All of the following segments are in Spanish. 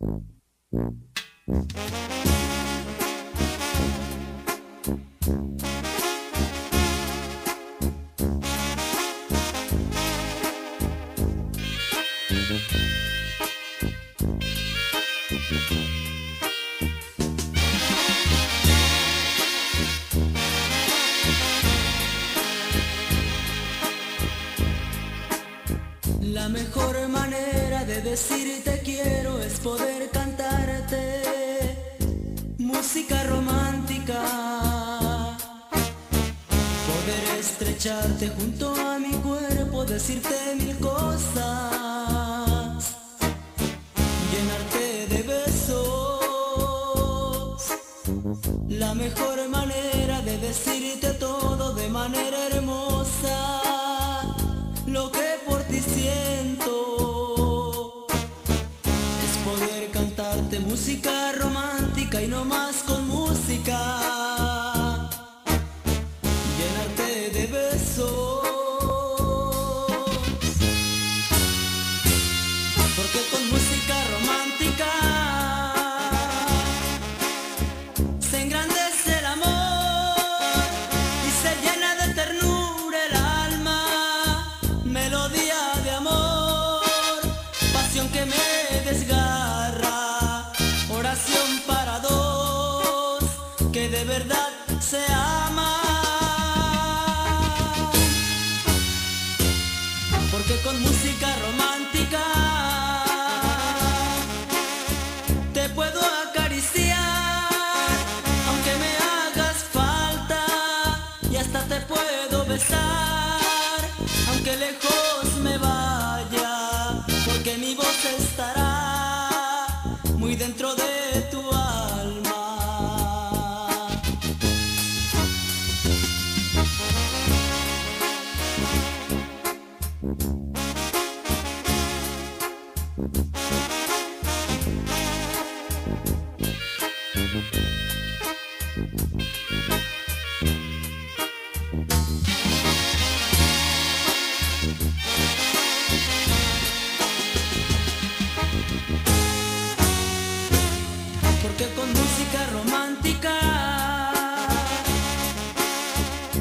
La mejor manera de decirte quiero es poder cantarte música romántica. Poder estrecharte junto a mi cuerpo, decirte mil cosas, llenarte de besos. La mejor manera de decirte todo de manera hermosa, Melodía de amor, pasión que me desgarra, oración para dos que de verdad se aman. Porque con música romántica te puedo acariciar, aunque me hagas falta, y hasta te puedo besar, aunque lejos me vaya, porque mi voz estará muy dentro de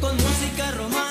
con música romántica